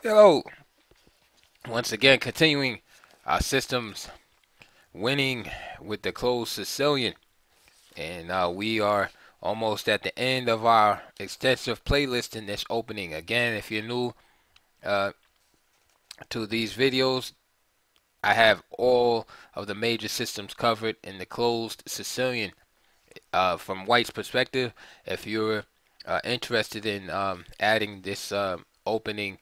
Hello. Once again, continuing our systems winning with the closed Sicilian. And uh, we are almost at the end of our extensive playlist in this opening. Again, if you're new uh, to these videos, I have all of the major systems covered in the closed Sicilian. Uh, from White's perspective, if you're uh, interested in um, adding this uh, opening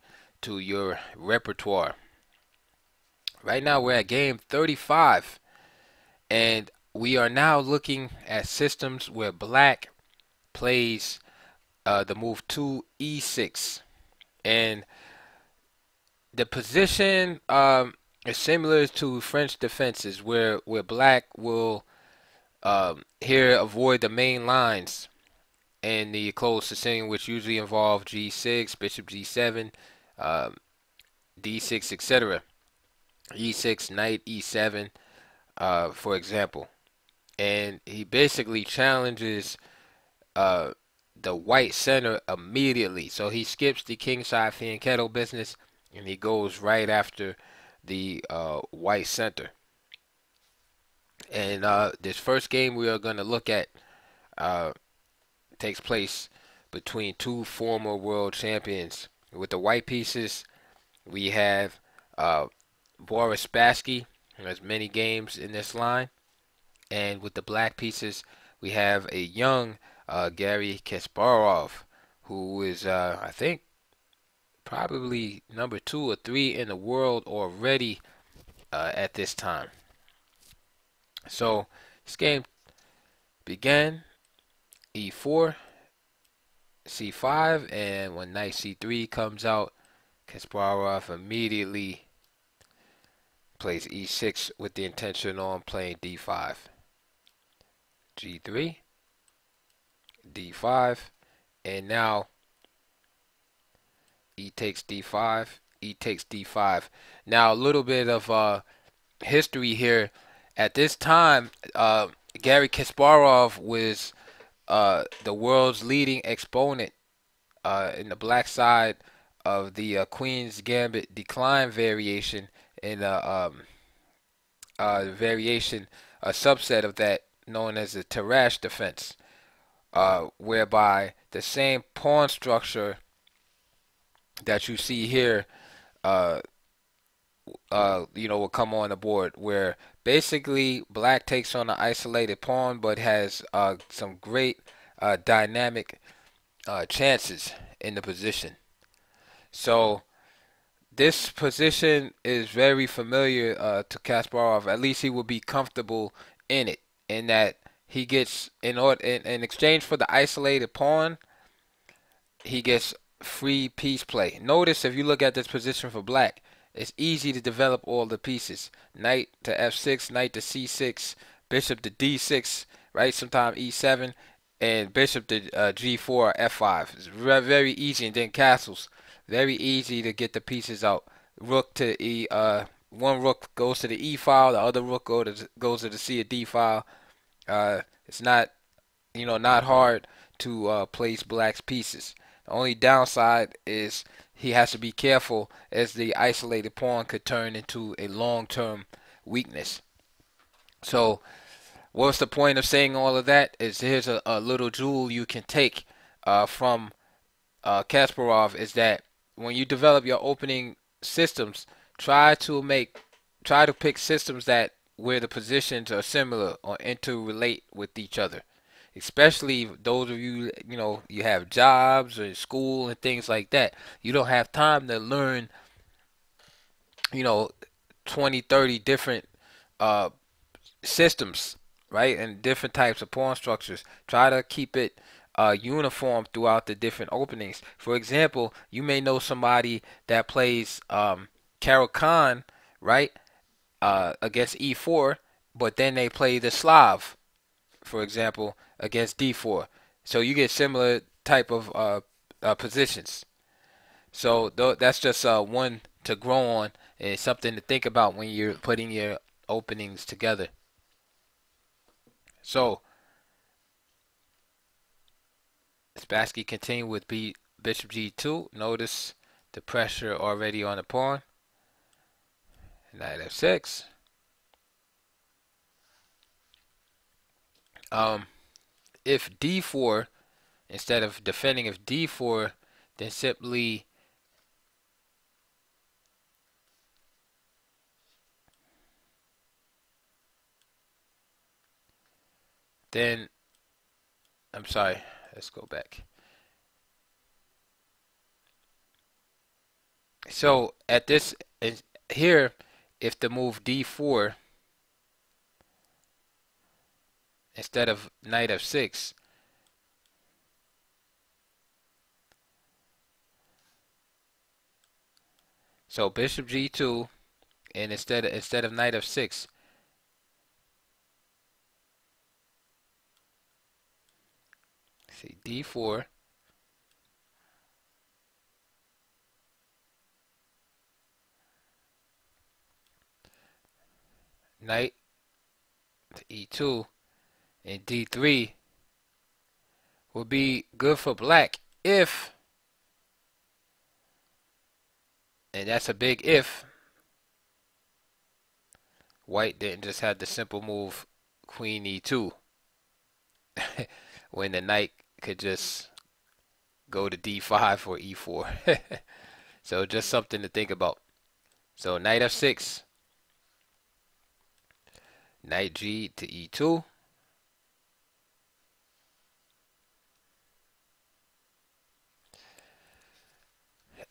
to your repertoire. Right now we're at game 35 and we are now looking at systems where black plays uh, the move 2 e6 and the position um, is similar to French defenses where where black will um, here avoid the main lines and the closed Sicilian which usually involve g6 bishop g7 um, d6, etc. e6, knight, e7, uh, for example. And he basically challenges uh, the white center immediately. So he skips the kingside fianchetto business and he goes right after the uh, white center. And uh, this first game we are going to look at uh, takes place between two former world champions with the white pieces, we have uh, Boris Spassky, who has many games in this line. And with the black pieces, we have a young uh, Garry Kasparov, who is, uh, I think, probably number two or three in the world already uh, at this time. So this game began e4 c5 and when knight c3 comes out Kasparov immediately plays e6 with the intention on playing d5 g3 d5 and now e takes d5 e takes d5 now a little bit of uh, history here. At this time uh, Garry Kasparov was uh, the world's leading exponent uh, in the black side of the uh, Queen's Gambit decline variation in a uh, um, uh, variation, a subset of that known as the Tarrasch defense, uh, whereby the same pawn structure that you see here, uh, uh, you know, will come on the board where basically black takes on an isolated pawn but has uh, some great uh, dynamic uh, chances in the position. So this position is very familiar uh, to Kasparov. At least he will be comfortable in it, in that he gets in order in, in exchange for the isolated pawn, he gets free piece play. Notice if you look at this position for black, it's easy to develop all the pieces. Knight to f6, knight to c6, bishop to d6, right? Sometimes e7, and bishop to uh, g4 or f5. It's very easy, and then castles very easy to get the pieces out. Rook to e. Uh, one rook goes to the e file. The other rook go to, goes to the c or d file. Uh, it's not, you know, not hard to uh, place black's pieces. The only downside is he has to be careful as the isolated pawn could turn into a long-term weakness. So, what's the point of saying all of that? Is here's a, a little jewel you can take uh, from uh, Kasparov is that when you develop your opening systems, try to make try to pick systems that where the positions are similar or interrelate with each other. Especially those of you, you know, you have jobs or school and things like that. You don't have time to learn, you know, 20, 30 different uh, systems, right? And different types of pawn structures. Try to keep it uh, uniform throughout the different openings. For example, you may know somebody that plays um, Caro-Kann, right, uh, against e4, but then they play the Slav, for example, against d4. So you get similar type of uh, uh positions. So th that's just uh, one to grow on and something to think about when you're putting your openings together. So Spassky continued with B, bishop g2. Notice the pressure already on the pawn. Knight f6. Um, if d4, instead of defending if d4, then simply then I'm sorry, let's go back. So at this here, if the move d4 instead of knight f6, so bishop g2, and instead of, instead of knight f6, see d4 knight to e2 and d3 would be good for black if and that's a big if white didn't just have the simple move queen e2 when the knight could just go to d5 or e4 so just something to think about. So knight f6 knight g to e2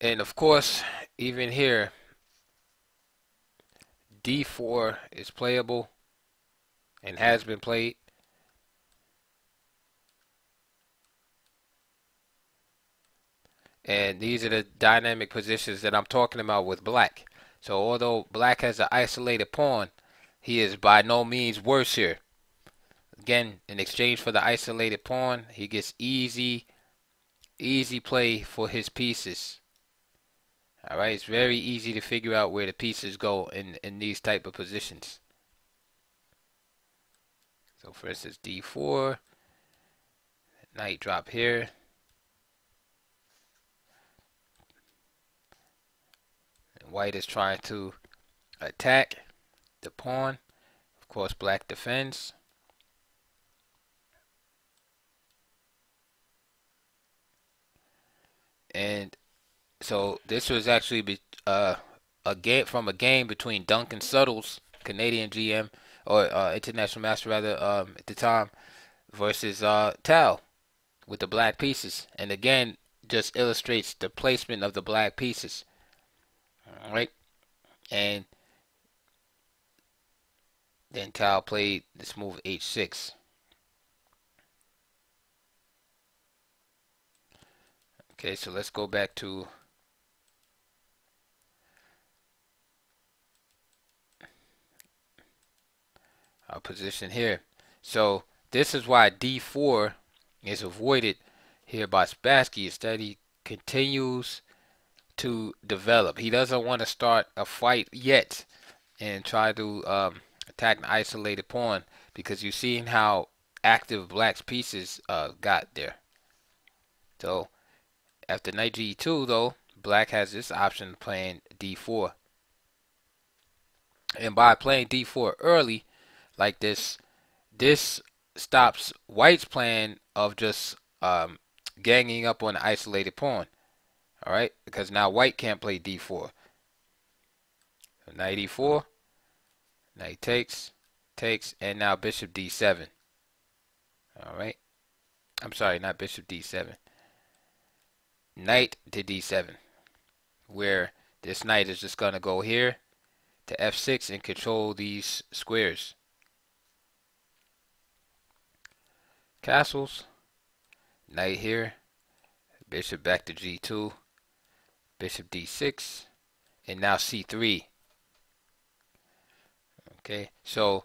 and of course even here d4 is playable and has been played and these are the dynamic positions that I'm talking about with black so although black has an isolated pawn he is by no means worse here. Again, in exchange for the isolated pawn, he gets easy, easy play for his pieces. All right, it's very easy to figure out where the pieces go in in these type of positions. So for instance, d4, knight drop here. And white is trying to attack the pawn. Of course, black defends. And so this was actually be, uh, a game from a game between Duncan Suttles, Canadian GM or uh, international master rather um, at the time, versus uh, Tal with the black pieces. And again, just illustrates the placement of the black pieces. All right, and then Tal played this move h6. Okay, so let's go back to our position here. So this is why d4 is avoided here by Spassky. Instead, he continues to develop. He doesn't want to start a fight yet and try to um, attack an isolated pawn because you've seen how active black's pieces uh, got there. So after knight g2 though, black has this option playing d4. And by playing d4 early like this, this stops white's plan of just um, ganging up on an isolated pawn. Alright, because now white can't play d4. So knight e4. Now he takes, takes, and now bishop d7. All right. I'm sorry, not bishop d7. Knight to d7, where this knight is just going to go here to f6 and control these squares. Castles, knight here, bishop back to g2, bishop d6, and now c3. Okay, so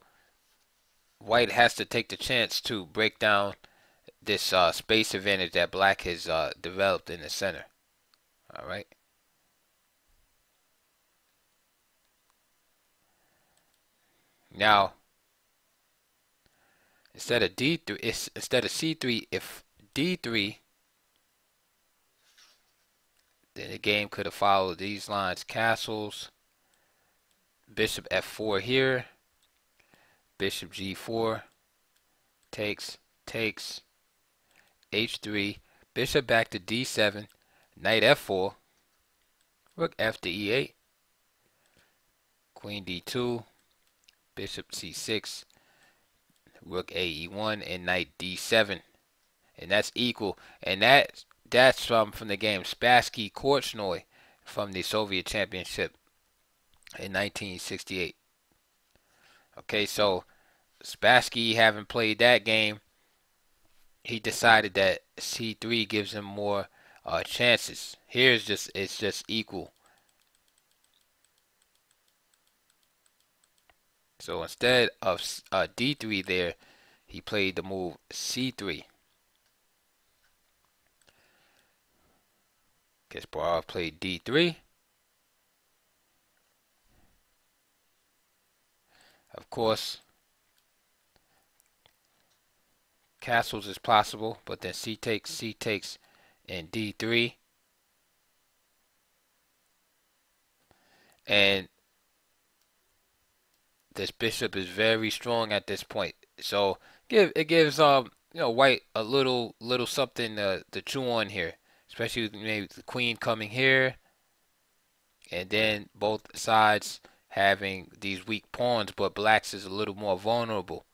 white has to take the chance to break down this uh, space advantage that black has uh, developed in the center. All right. Now, instead of D3, instead of C3, if D3, Then the game could have followed these lines. Castles, bishop f4 here, bishop g4, takes, takes, h3, bishop back to d7, knight f4, rook f to e8, queen d2, bishop c6, rook a e1, and knight d7. And that's equal. And that that's from, from the game Spassky Korchnoi from the Soviet Championship in 1968. Okay, so Spassky, having played that game, he decided that C3 gives him more uh, chances. Here's just it's just equal. So instead of uh, D3 there, he played the move C3. Kasparov played D3. Of course, castles is possible, but then C takes, C takes, and D3. And this bishop is very strong at this point. So give it gives um you know white a little little something to, to chew on here, especially with maybe the queen coming here, and then both sides having these weak pawns, but blacks is a little more vulnerable,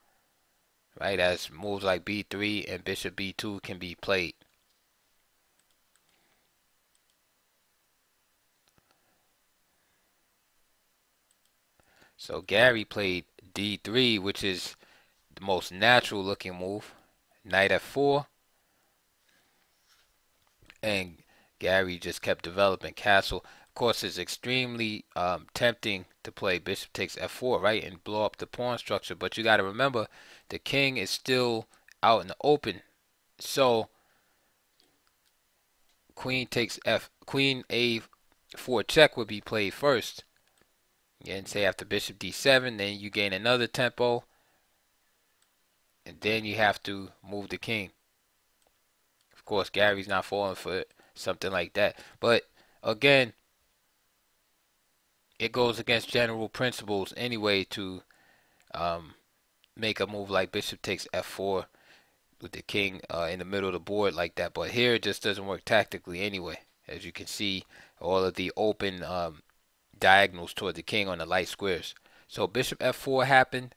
right? As moves like b3 and bishop b2 can be played. So Garry played d3, which is the most natural looking move. Knight f4. And Garry just kept developing castle. Of course, it's extremely um, tempting to play bishop takes f4, right, and blow up the pawn structure. But you got to remember, the king is still out in the open. So queen takes f, queen a4 check would be played first. And say after bishop d7, then you gain another tempo. And then you have to move the king. Of course, Garry's not falling for something like that. But again, it goes against general principles anyway to um, make a move like bishop takes f4 with the king uh, in the middle of the board like that. But here it just doesn't work tactically anyway. As you can see, all of the open um, diagonals toward the king on the light squares. So bishop f4 happened,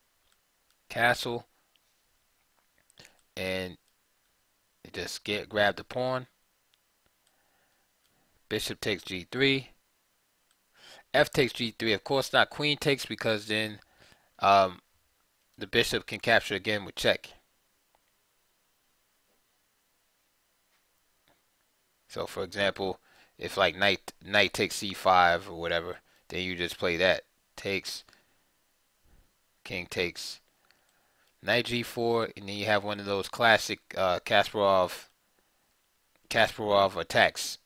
castle, and just get grab the pawn. Bishop takes g3. F takes g3. Of course not queen takes because then um, the bishop can capture again with check. So for example, if like knight knight takes c5 or whatever, then you just play that. Takes, king takes, knight g4, and then you have one of those classic uh, Kasparov Kasparov attacks.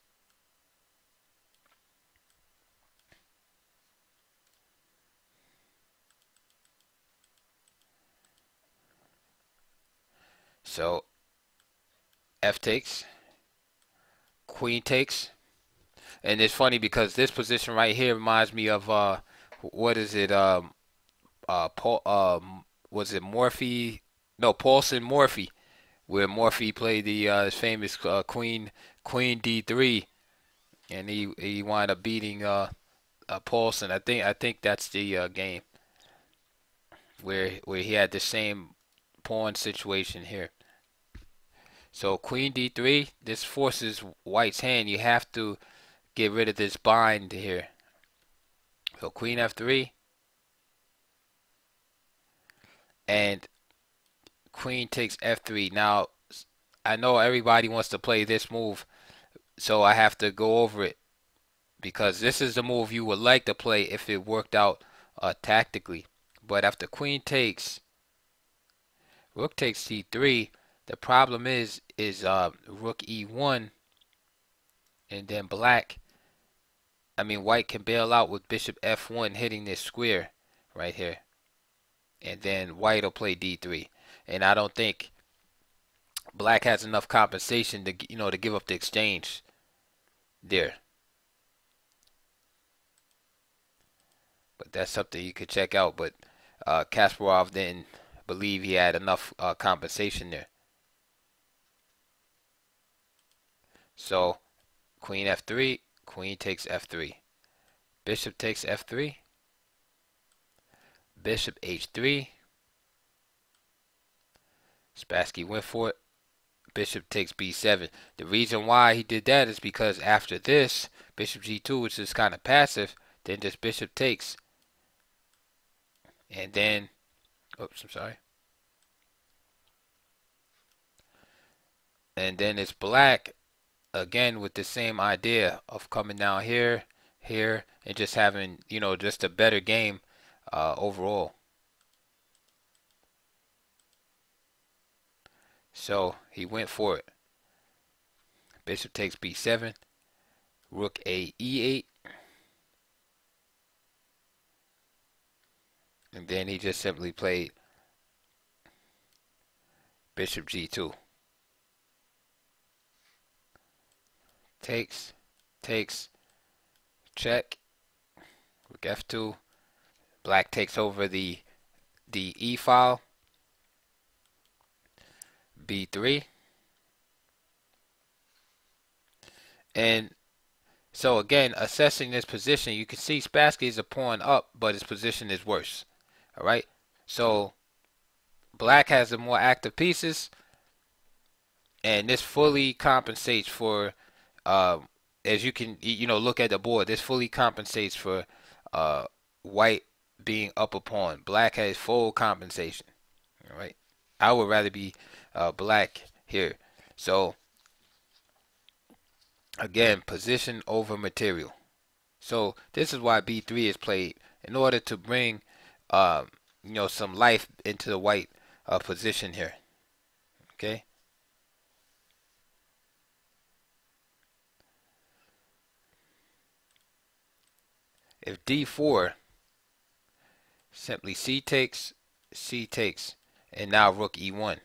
So f takes, queen takes, and it's funny because this position right here reminds me of uh, what is it? Um, uh, Paul, um, was it Morphy? No, Paulsen Morphy, where Morphy played the uh, famous uh, Queen Queen D3, and he he wound up beating uh, uh Paulsen. I think I think that's the uh, game where where he had the same pawn situation here. So Queen D3, this forces White's hand. You have to get rid of this bind here. So queen f3. And queen takes f3. Now, I know everybody wants to play this move, so I have to go over it. Because this is the move you would like to play if it worked out uh, tactically. But after queen takes, rook takes c3, the problem is, is uh, rook e1, and then black I mean, white can bail out with bishop f1 hitting this square right here. And then white will play d3. And I don't think black has enough compensation to, you know, to give up the exchange there. But that's something you could check out. But uh, Kasparov didn't believe he had enough uh, compensation there. So, queen f3, queen takes f3. Bishop takes f3. Bishop h3. Spassky went for it. Bishop takes b7. The reason why he did that is because after this, bishop g2, which is kind of passive, then just bishop takes. And then, oops, I'm sorry. And then it's black again with the same idea of coming down here, here, and just having, you know, just a better game uh, overall. So he went for it. Bishop takes b7. Rook a e8. And then he just simply played bishop g2. Takes, takes, check. Rook f2. Black takes over the the e file. b3. And so again, assessing this position, you can see Spassky is a pawn up, but his position is worse. All right. So black has the more active pieces, and this fully compensates for, uh, as you can you know look at the board. This fully compensates for uh, white being up pawn. Black has full compensation. All right. I would rather be uh, black here. So again, position over material. So this is why B3 is played in order to bring um, you know some life into the white uh, position here. Okay. If D4 simply C takes, C takes, and now Rook E1.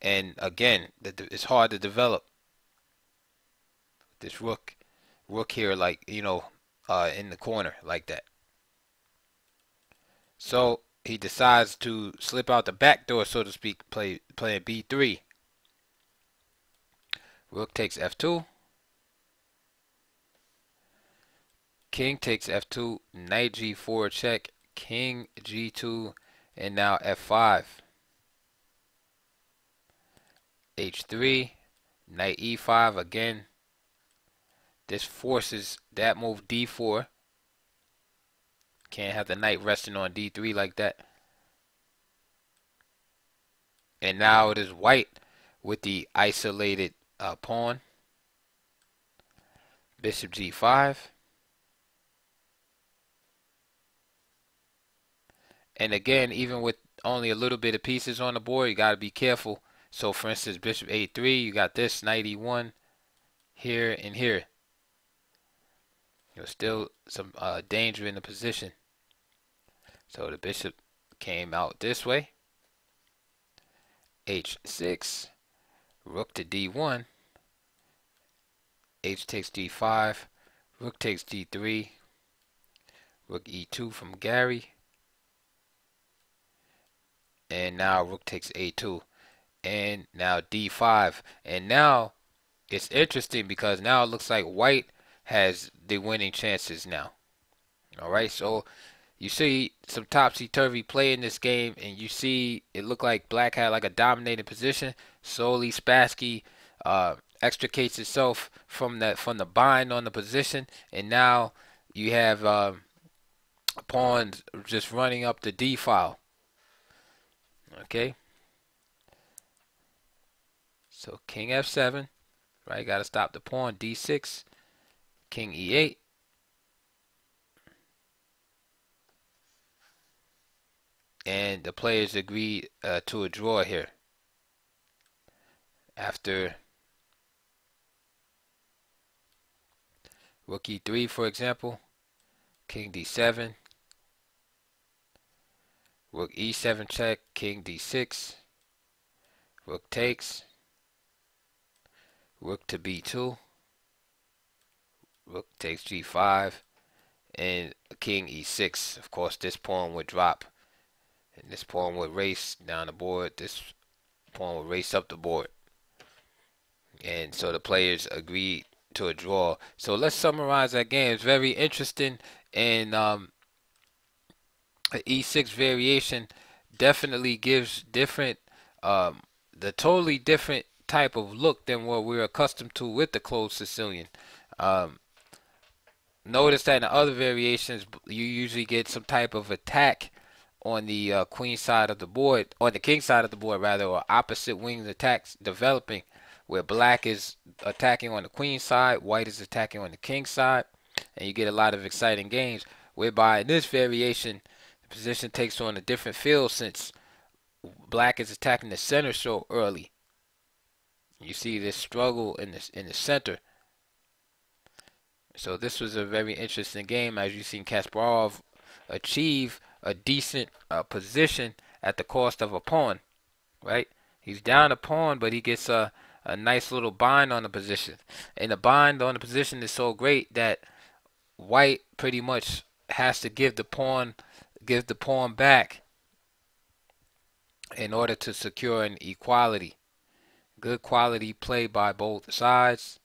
And again, it's hard to develop this Rook, Rook here, like you know, uh, in the corner like that. So he decides to slip out the back door, so to speak, play playing b3. Rook takes f2. King takes f2, knight g4 check, king g2, and now f5. h3, knight e5 again. This forces that move d4. Can't have the knight resting on d3 like that. And now it is white with the isolated uh, pawn. Bishop g5. And again, even with only a little bit of pieces on the board, you got to be careful. So, for instance, bishop a3, you got this knight e1 here and here. There's still some uh, danger in the position. So the bishop came out this way. h6, rook to d1, h takes d5, rook takes d3, rook e2 from Garry, and now rook takes a2, and now d5, and now it's interesting because now it looks like white has the winning chances now. All right, so you see some topsy-turvy play in this game, and you see it looked like Black had like a dominating position. Slowly, Spassky uh, extricates itself from that from the bind on the position, and now you have uh, pawns just running up the D file. Okay. So King F7, right? Got to stop the pawn. D6, King E8. and the players agreed uh, to a draw here after rook e3 for example king d7 rook e7 check king d6 rook takes rook to b2 rook takes g5 and king e6. Of course, this pawn would drop, and this pawn would race down the board. This pawn would race up the board, and so the players agreed to a draw. So let's summarize that game. It's very interesting, and um, e6 variation definitely gives different, um, the totally different type of look than what we're accustomed to with the closed Sicilian. Um, notice that in other variations, you usually get some type of attack on the uh, queen side of the board, on the king side of the board rather, or opposite wings attacks developing, where black is attacking on the queen side, white is attacking on the king side, and you get a lot of exciting games. Whereby in this variation, the position takes on a different feel since black is attacking the center so early. You see this struggle in the in the center. So this was a very interesting game as you've seen Kasparov achieve a decent uh, position at the cost of a pawn, right? He's down a pawn, but he gets a, a nice little bind on the position. And the bind on the position is so great that white pretty much has to give the pawn give the pawn back in order to secure an equality. Good quality play by both sides.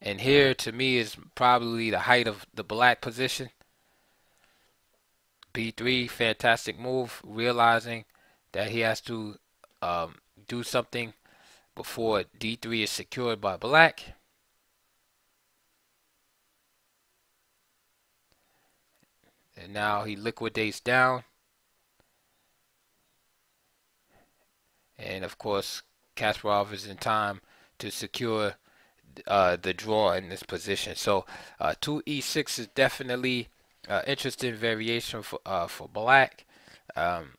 And here to me is probably the height of the black position. B3, fantastic move, realizing that he has to um, do something before D3 is secured by black. And now he liquidates down. And of course, Kasparov is in time to secure uh, the draw in this position. So uh, 2e6 is definitely uh, interesting variation for uh, for black. Um,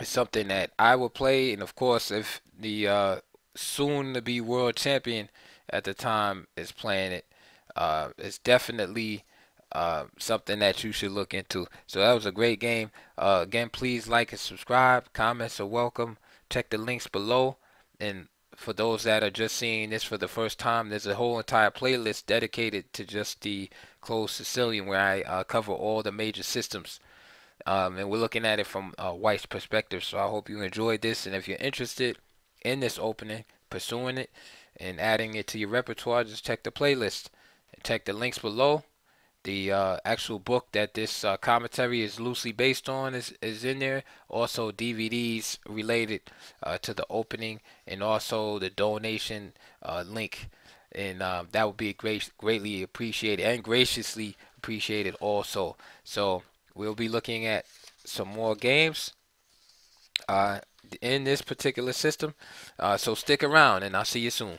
it's something that I will play, and of course, if the uh, soon-to-be world champion at the time is playing it, uh, it's definitely uh, something that you should look into. So that was a great game. Uh, again, please like and subscribe. Comments are welcome. Check the links below. And for those that are just seeing this for the first time, there's a whole entire playlist dedicated to just the closed Sicilian where I uh, cover all the major systems. Um, and we're looking at it from a White's perspective. So I hope you enjoyed this. And if you're interested in this opening, pursuing it, and adding it to your repertoire, just check the playlist. Check the links below. The uh, actual book that this uh, commentary is loosely based on is, is in there. Also, DVDs related uh, to the opening and also the donation uh, link. And um, that would be great, greatly appreciated and graciously appreciated also. So, we'll be looking at some more games uh, in this particular system. Uh, so, stick around and I'll see you soon.